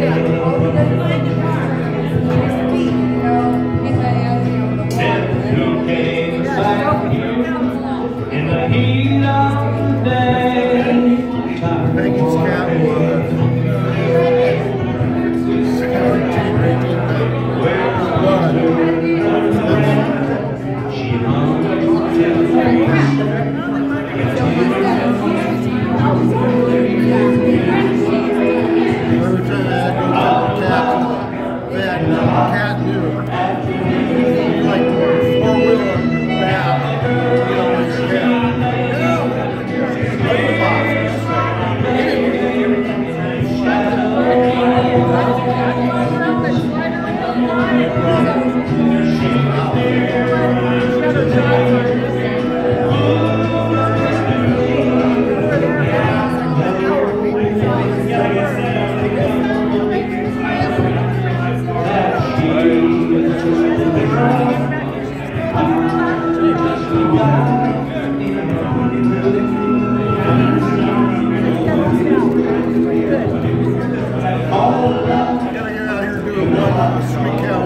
Yeah. Mr. McKell.